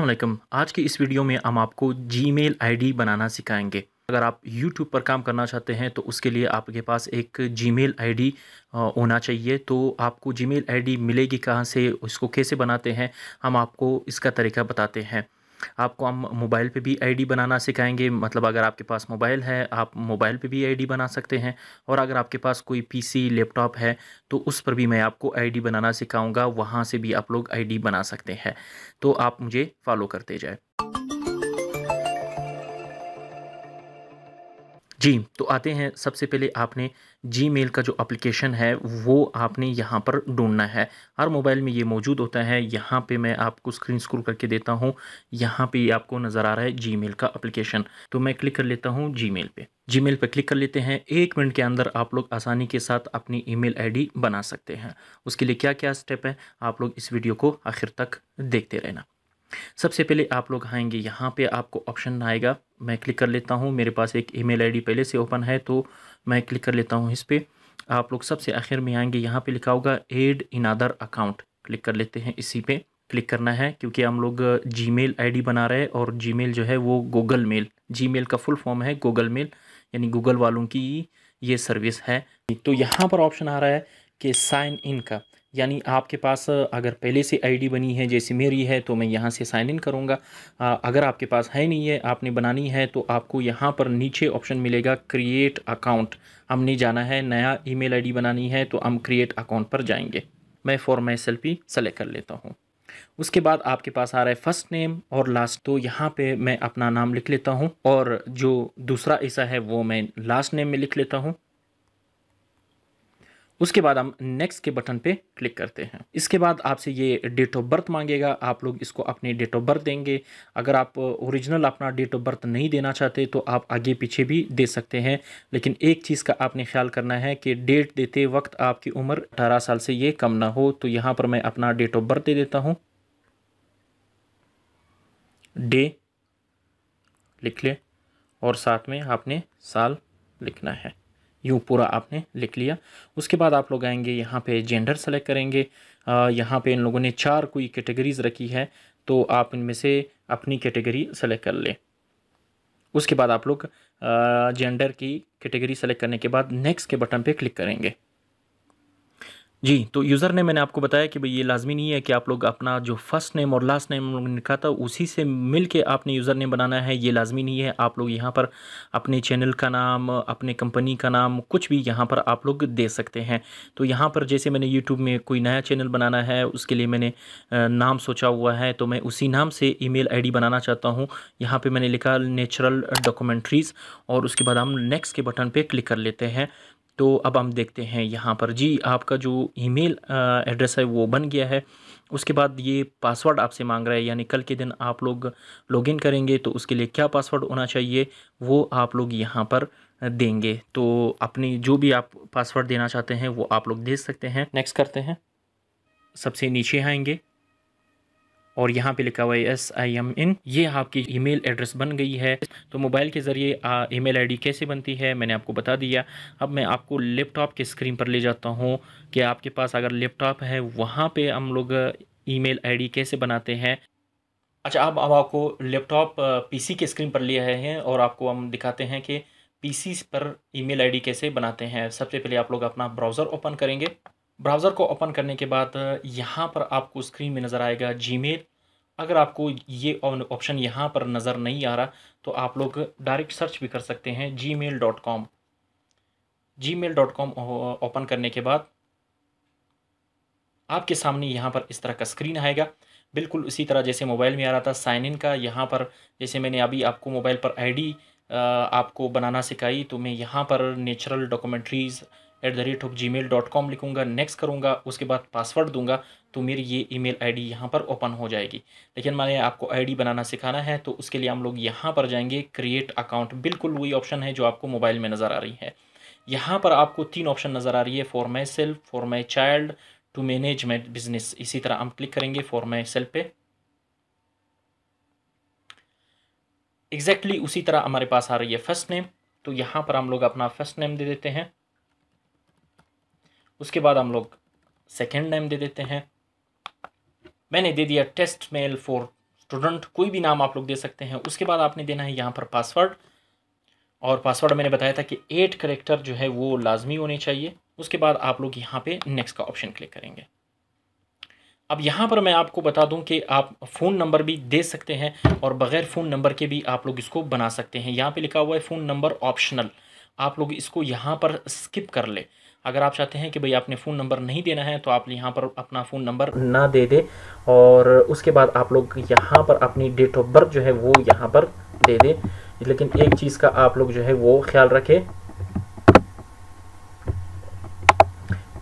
वालेकुम। आज की इस वीडियो में हम आपको जीमेल आईडी बनाना सिखाएँगे। अगर आप YouTube पर काम करना चाहते हैं तो उसके लिए आपके पास एक जीमेल आईडी होना चाहिए। तो आपको जीमेल आईडी मिलेगी कहाँ से, उसको कैसे बनाते हैं, हम आपको इसका तरीका बताते हैं। आपको हम मोबाइल पे भी आईडी बनाना सिखाएँगे। मतलब अगर आपके पास मोबाइल है, आप मोबाइल पे भी आईडी बना सकते हैं। और अगर आपके पास कोई पीसी लैपटॉप है तो उस पर भी मैं आपको आईडी बनाना सिखाऊँगा। वहाँ से भी आप लोग आईडी बना सकते हैं। तो आप मुझे फॉलो करते जाए। जी तो आते हैं। सबसे पहले आपने जी मेल का जो एप्लीकेशन है, वो आपने यहाँ पर ढूंढना है। हर मोबाइल में ये मौजूद होता है। यहाँ पे मैं आपको स्क्रीन स्क्रोल करके देता हूँ। यहाँ पे आपको नज़र आ रहा है जी मेल का एप्लीकेशन तो मैं क्लिक कर लेता हूँ जी मेल पर जी मेल पर क्लिक कर लेते हैं। एक मिनट के अंदर आप लोग आसानी के साथ अपनी ईमेल आईडी बना सकते हैं। उसके लिए क्या क्या स्टेप है? आप लोग इस वीडियो को आखिर तक देखते रहना। सबसे पहले आप लोग आएँगे यहाँ पे, आपको ऑप्शन आएगा। मैं क्लिक कर लेता हूँ। मेरे पास एक ईमेल आईडी पहले से ओपन है तो मैं क्लिक कर लेता हूँ इस पर आप लोग सबसे आखिर में आएँगे, यहाँ पे लिखा होगा add in other account click कर लेते हैं इसी पे। क्लिक करना है, क्योंकि हम लोग जी मेल बना रहे हैं, और जी मेल जो है वो गूगल मेल जी मेल का फुल फॉर्म है गूगल मेल यानी गूगल वालों की ये सर्विस है। तो यहाँ पर ऑप्शन आ रहा है कि साइन इन का। यानी आपके पास, अगर पहले से आईडी बनी है, जैसे मेरी है तो मैं यहाँ से साइन इन करूँगा। अगर आपके पास है नहीं है, आपने बनानी है तो आपको यहाँ पर नीचे ऑप्शन मिलेगा क्रिएट अकाउंट हमने जाना है, नया ईमेल आईडी बनानी है तो हम क्रिएट अकाउंट पर जाएँगे। मैं फॉर माई सेल्फी सेलेक्ट कर लेता हूँ। उसके बाद आपके पास आ रहा है फ़र्स्ट नेम और लास्ट तो यहाँ पे मैं अपना नाम लिख लेता हूँ और जो दूसरा ऐसा है, वो मैं लास्ट नेम में लिख लेता हूँ। उसके बाद हम नेक्स्ट के बटन पे क्लिक करते हैं। इसके बाद आपसे ये डेट ऑफ़ बर्थ मांगेगा। आप लोग इसको अपनी डेट ऑफ़ बर्थ देंगे। अगर आप ओरिजिनल अपना डेट ऑफ़ बर्थ नहीं देना चाहते तो आप आगे पीछे भी दे सकते हैं। लेकिन एक चीज़ का आपने ख्याल करना है कि डेट देते वक्त आपकी उम्र अठारह साल से ये कम ना हो। तो यहाँ पर मैं अपना डेट ऑफ़ बर्थ दे देता हूँ। डे लिख ले। और साथ में आपने साल लिखना है। यूँ पूरा आपने लिख लिया। उसके बाद आप लोग आएँगे, यहाँ पे जेंडर सेलेक्ट करेंगे। यहाँ पे इन लोगों ने चार कोई कैटेगरीज रखी है तो आप इनमें से अपनी कैटेगरी सेलेक्ट कर लें। उसके बाद आप लोग जेंडर की कैटेगरी सेलेक्ट करने के बाद नेक्स्ट के बटन पे क्लिक करेंगे। जी तो यूज़र ने मैंने आपको बताया कि भाई ये लाजमी नहीं है कि आप लोग अपना जो फ़र्स्ट नेम और लास्ट नेम लिखा था, उसी से मिल के आपने यूज़र नेम बनाना है, ये लाजमी नहीं है। आप लोग यहाँ पर अपने चैनल का नाम, अपने कंपनी का नाम, कुछ भी यहाँ पर आप लोग दे सकते हैं। तो यहाँ पर जैसे मैंने यूट्यूब में कोई नया चैनल बनाना है, उसके लिए मैंने नाम सोचा हुआ है तो मैं उसी नाम से ई मेल बनाना चाहता हूँ। यहाँ पर मैंने लिखा नेचुरल डॉक्यूमेंट्रीज़ और उसके बाद हम नेक्स्ट के बटन पर क्लिक कर लेते हैं। तो अब हम देखते हैं यहाँ पर। जी, आपका जो ईमेल एड्रेस है वो बन गया है। उसके बाद ये पासवर्ड आपसे मांग रहा है, यानी कल के दिन आप लोग लॉगिन करेंगे तो उसके लिए क्या पासवर्ड होना चाहिए, वो आप लोग यहाँ पर देंगे। तो अपनी जो भी आप पासवर्ड देना चाहते हैं, वो आप लोग दे सकते हैं। नेक्स्ट करते हैं। सबसे नीचे आएँगे। और यहाँ पे लिखा हुआ है एस आई एम इन ये आपकी ईमेल एड्रेस बन गई है। तो मोबाइल के ज़रिए ईमेल आईडी कैसे बनती है, मैंने आपको बता दिया। अब मैं आपको लैपटॉप के स्क्रीन पर ले जाता हूँ कि आपके पास अगर लैपटॉप है, वहाँ पे हम लोग ईमेल आईडी कैसे बनाते हैं। अच्छा अब अब आपको लैपटॉप पीसी के स्क्रीन पर ले आए हैं और आपको हम दिखाते हैं कि पीसी पर ईमेल आईडी कैसे बनाते हैं। सबसे पहले आप लोग अपना ब्राउज़र ओपन करेंगे। ब्राउज़र को ओपन करने के बाद, यहाँ पर आपको स्क्रीन में नज़र आएगा जी अगर आपको ये ऑप्शन यहाँ पर नज़र नहीं आ रहा तो आप लोग डायरेक्ट सर्च भी कर सकते हैं G mail dot com. G mail dot com open करने के बाद आपके सामने यहाँ पर इस तरह का स्क्रीन आएगा। बिल्कुल उसी तरह जैसे मोबाइल में आ रहा था साइन इन का यहाँ पर, जैसे मैंने अभी आपको मोबाइल पर आईडी आपको बनाना सिखाई तो मैं यहाँ पर natural documentaries at the rate of G mail dot com लिखूँगा नेक्स्ट करूँगा, उसके बाद पासवर्ड दूँगा तो मेरी ये ईमेल आईडी यहाँ पर ओपन हो जाएगी। लेकिन मैंने आपको आईडी बनाना सिखाना है तो उसके लिए हम लोग यहाँ पर जाएँगे क्रिएट अकाउंट बिल्कुल वही ऑप्शन है जो आपको मोबाइल में नज़र आ रही है। यहाँ पर आपको तीन ऑप्शन नज़र आ रही है for my self for my child to manage my business इसी तरह हम क्लिक करेंगे फॉर माई सेल्फ पे। एग्जैक्टली exactly उसी तरह हमारे पास आ रही है फ़र्स्ट नेम तो यहाँ पर हम लोग अपना फ़र्स्ट नेम दे देते हैं। उसके बाद हम लोग सेकेंड नेम दे देते हैं। मैंने दे दिया टेस्ट मेल फॉर स्टूडेंट कोई भी नाम आप लोग दे सकते हैं। उसके बाद आपने देना है यहाँ पर पासवर्ड और पासवर्ड मैंने बताया था कि एट करेक्टर जो है वो लाजमी होने चाहिए। उसके बाद आप लोग यहाँ पे नेक्स्ट का ऑप्शन क्लिक करेंगे। अब यहाँ पर मैं आपको बता दूँ कि आप फ़ोन नंबर भी दे सकते हैं और बग़ैर फ़ोन नंबर के भी आप लोग इसको बना सकते हैं। यहाँ पे लिखा हुआ है फ़ोन नंबर ऑप्शनल आप लोग इसको यहाँ पर स्किप कर ले। अगर आप चाहते हैं कि भाई आपने फ़ोन नंबर नहीं देना है तो आप यहाँ पर अपना फ़ोन नंबर ना दे दे और उसके बाद आप लोग यहाँ पर अपनी डेट ऑफ़ बर्थ जो है वो यहाँ पर दे दे। लेकिन एक चीज़ का आप लोग जो है वो ख्याल रखें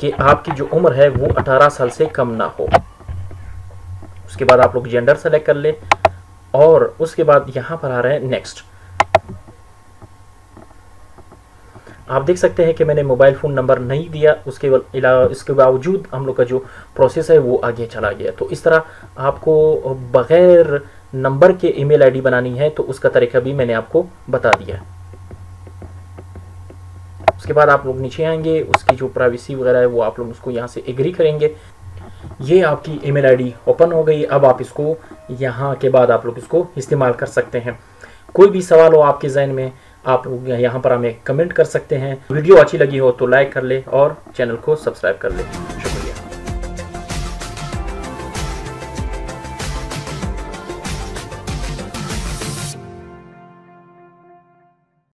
कि आपकी जो उम्र है वो 18 साल से कम ना हो। उसके बाद आप लोग जेंडर सेलेक्ट कर ले और उसके बाद यहाँ पर आ रहे हैं नेक्स्ट आप देख सकते हैं कि मैंने मोबाइल फ़ोन नंबर नहीं दिया, उसके अलावा इसके बावजूद हम लोग का जो प्रोसेस है, वो आगे चला गया तो इस तरह आपको बग़ैर नंबर के ईमेल आईडी बनानी है तो उसका तरीका भी मैंने आपको बता दिया उसके बाद आप लोग नीचे आएँगे, उसकी जो प्राइवेसी वगैरह है, वो आप लोग उसको यहाँ से एग्री करेंगे। ये आपकी ईमेल आईडी ओपन हो गई, अब आप इसको यहाँ के बाद आप लोग इसको इस्तेमाल कर सकते हैं। कोई भी सवाल हो आपके जहन में आप यहाँ पर हमें कमेंट कर सकते हैं। वीडियो अच्छी लगी हो तो लाइक कर ले और चैनल को सब्सक्राइब कर ले।